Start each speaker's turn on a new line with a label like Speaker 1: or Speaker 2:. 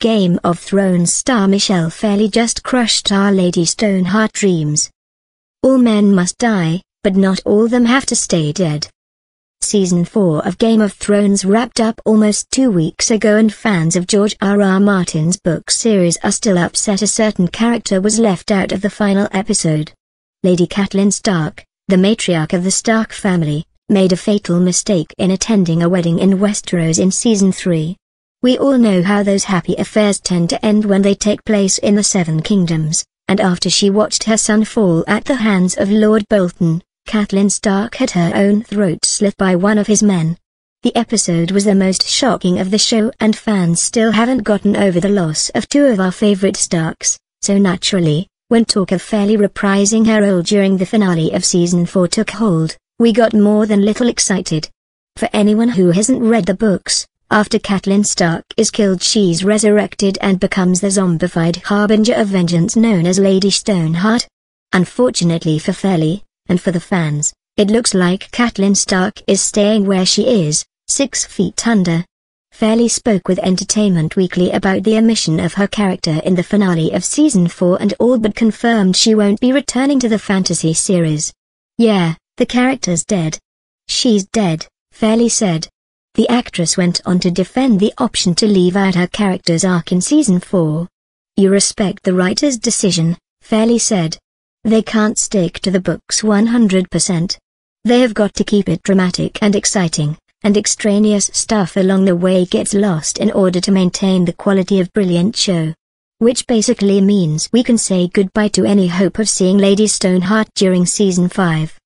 Speaker 1: Game of Thrones star Michelle Fairley just crushed our Lady Stoneheart dreams. All men must die, but not all them have to stay dead. Season 4 of Game of Thrones wrapped up almost two weeks ago and fans of George R. R. Martin's book series are still upset a certain character was left out of the final episode. Lady Catelyn Stark, the matriarch of the Stark family, made a fatal mistake in attending a wedding in Westeros in Season 3. We all know how those happy affairs tend to end when they take place in the Seven Kingdoms, and after she watched her son fall at the hands of Lord Bolton, Catelyn Stark had her own throat slit by one of his men. The episode was the most shocking of the show and fans still haven't gotten over the loss of two of our favorite Starks, so naturally, when talk of Fairley reprising her role during the finale of season 4 took hold, we got more than little excited. For anyone who hasn't read the books, after Catelyn Stark is killed she's resurrected and becomes the zombified harbinger of vengeance known as Lady Stoneheart. Unfortunately for Fairley, and for the fans, it looks like Catelyn Stark is staying where she is, six feet under. Fairley spoke with Entertainment Weekly about the omission of her character in the finale of season 4 and all but confirmed she won't be returning to the fantasy series. Yeah, the character's dead. She's dead, Fairley said. The actress went on to defend the option to leave out her character's arc in season 4. You respect the writer's decision, Fairley said. They can't stick to the books 100%. They have got to keep it dramatic and exciting, and extraneous stuff along the way gets lost in order to maintain the quality of brilliant show. Which basically means we can say goodbye to any hope of seeing Lady Stoneheart during season 5.